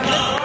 Thank.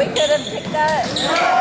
We could have picked that.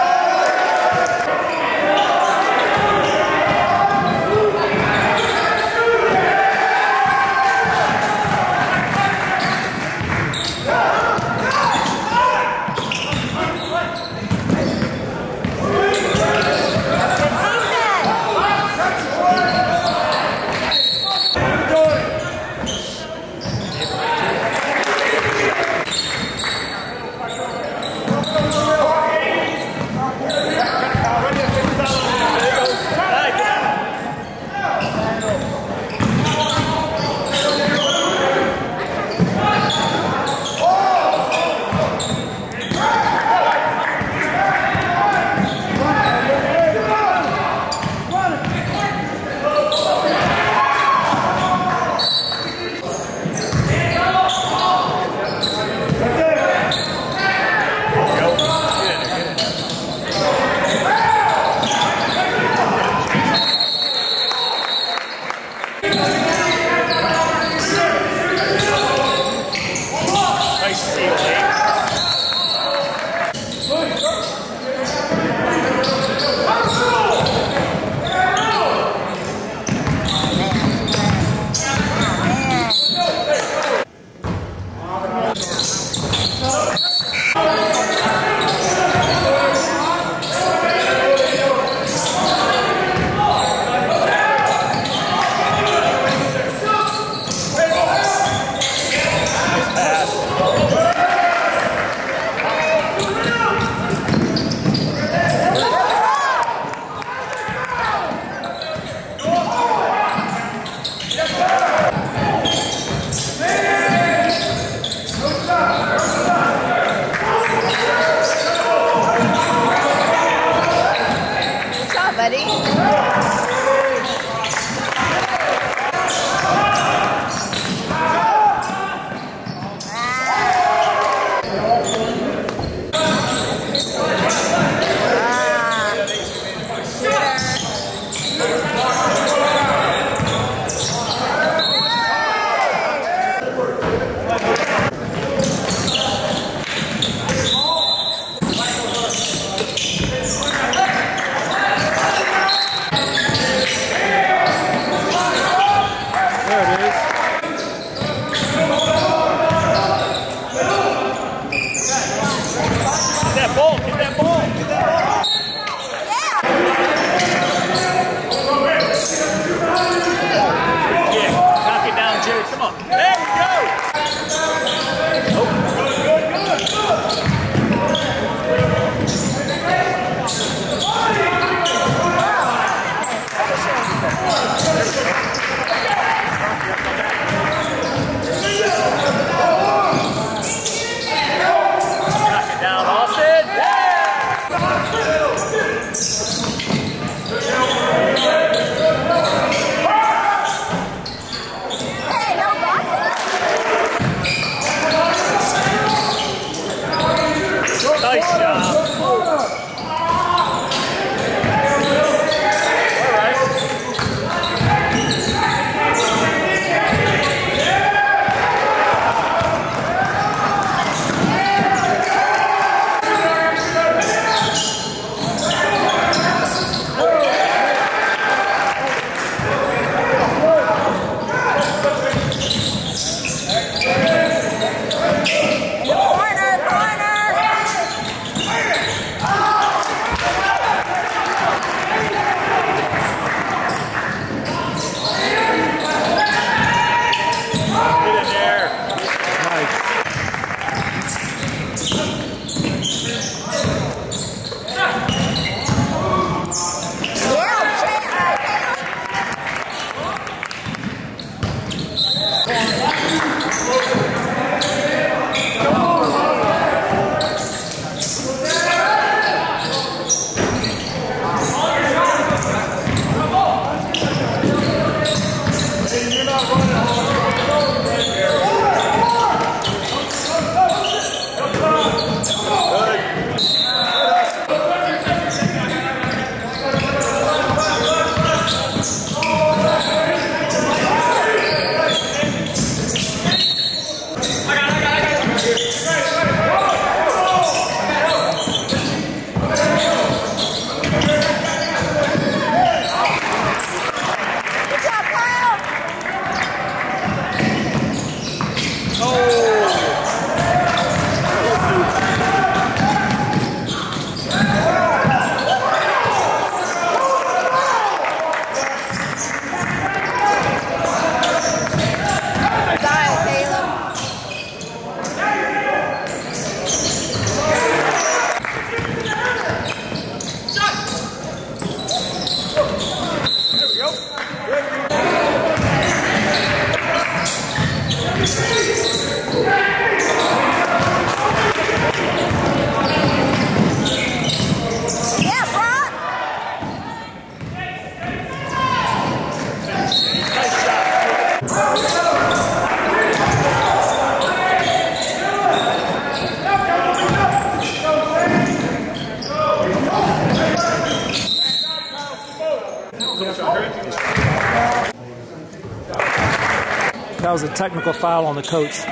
That was a technical foul on the coach.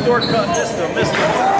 backdoor cut, missed him.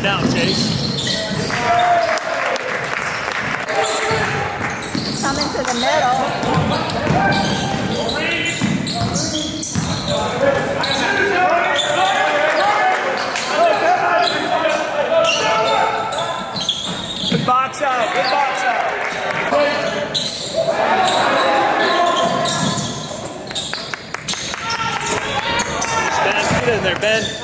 it now, Chase. Come into the middle. Good box out, good box out. Get in there, Ben.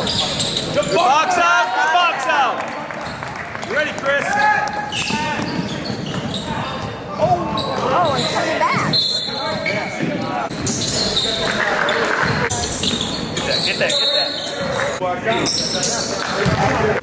Box out, box out. You ready, Chris? Oh, oh, I'm coming back. Get that, get that, get that.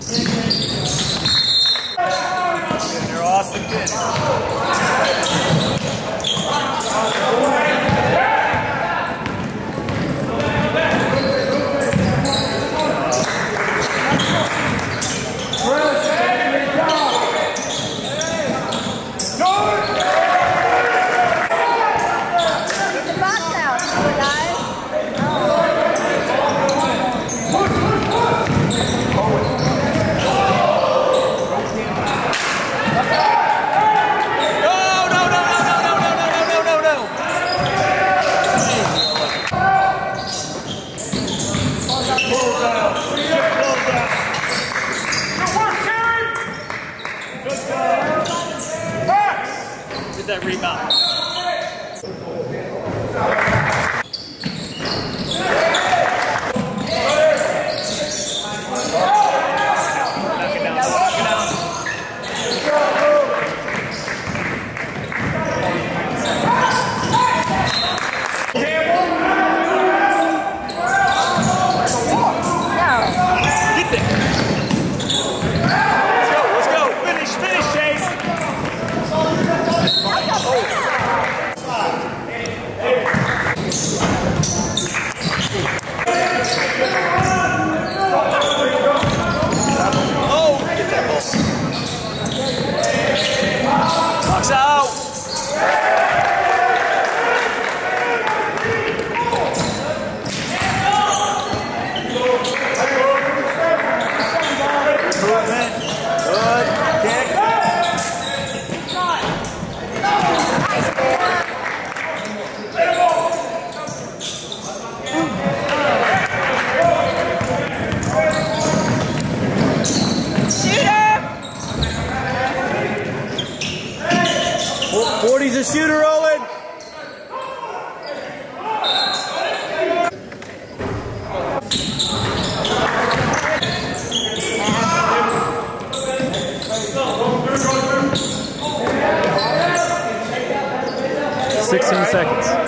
Seconds.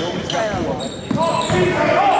油菜啊。